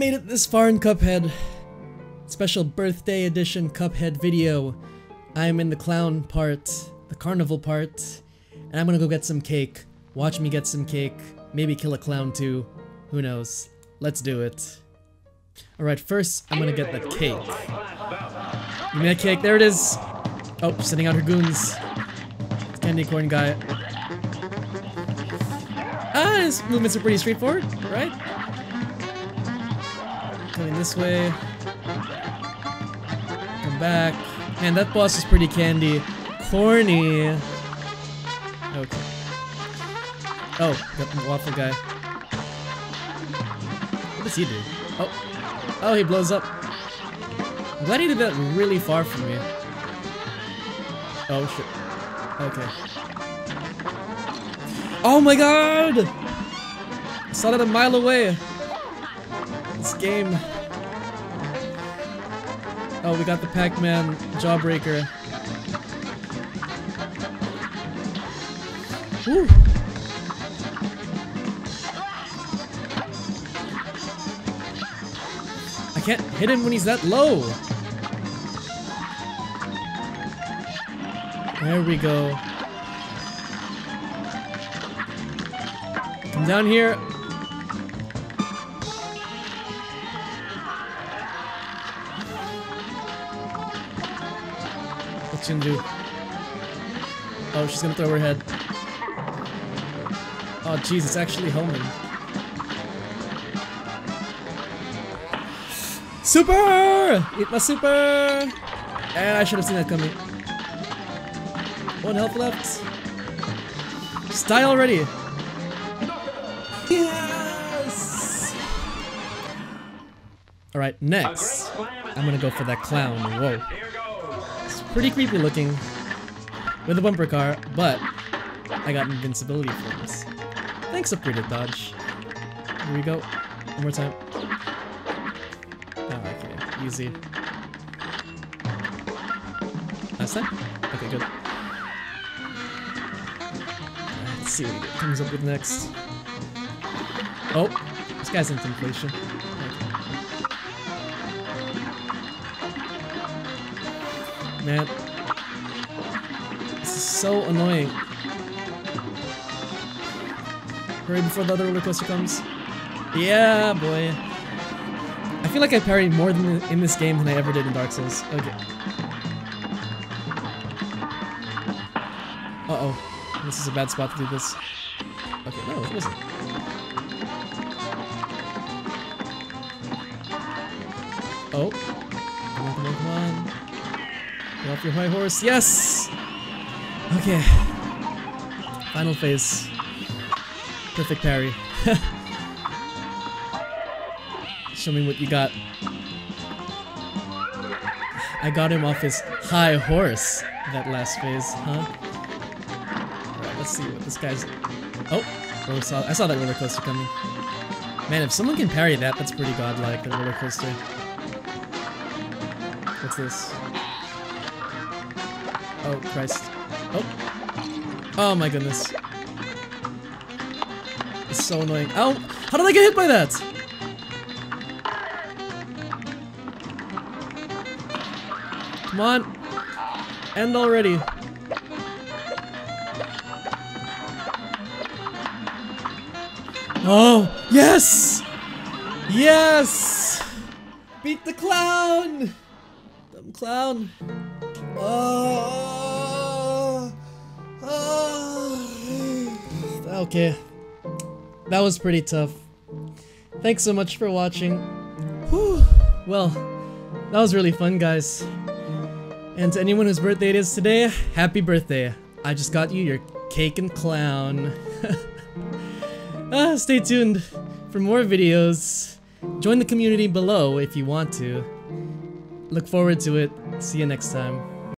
made it this far in Cuphead. Special birthday edition Cuphead video. I am in the clown part, the carnival part, and I'm gonna go get some cake. Watch me get some cake. Maybe kill a clown too. Who knows? Let's do it. Alright, first I'm gonna get the cake. Give me that cake. There it is. Oh, sending out her goons. It's Candy corn guy. Ah, his movements are pretty straightforward, right? Coming this way. Come back. Man, that boss is pretty candy. Corny. Okay. Oh, the waffle guy. What does he do? Oh. Oh, he blows up. I'm glad he did that really far from me. Oh, shit. Okay. Oh my god! I saw that a mile away. This game. Oh, we got the Pac-Man Jawbreaker. Woo! I can't hit him when he's that low. There we go. Come down here. Do? Oh, she's gonna throw her head. Oh, jeez, it's actually homing. Super! Eat my super! And I should have seen that coming. One health left. Just die already. Yes! Alright, next. I'm gonna go for that clown. Whoa. It's pretty creepy looking. With a bumper car, but I got invincibility for this. Thanks, upgraded dodge. Here we go. One more time. Oh, okay. Easy. Last time? Okay, good. Let's see what he comes up with next. Oh, this guy's into inflation. Man, this is so annoying. Hurry before the other roller coaster comes. Yeah, boy. I feel like I parried more than in this game than I ever did in Dark Souls. Okay. Uh-oh. This is a bad spot to do this. Okay, no, it wasn't. Oh. Come on, come on, come on. Get off your high horse. Yes! Okay. Final phase. Perfect parry. Show me what you got. I got him off his high horse that last phase, huh? Alright, let's see what this guy's... Oh! oh saw, I saw that roller coaster coming. Man, if someone can parry that, that's pretty godlike, the roller coaster. What's this? Oh, Christ. Oh! Oh my goodness. It's so annoying. Ow! How did I get hit by that? Come on. End already. Oh, yes! Yes! Beat the clown! Dumb clown. Oh, oh. Okay. That was pretty tough. Thanks so much for watching. Whew. Well, that was really fun, guys. And to anyone whose birthday it is today, happy birthday. I just got you your cake and clown. ah, stay tuned for more videos. Join the community below if you want to. Look forward to it. See you next time.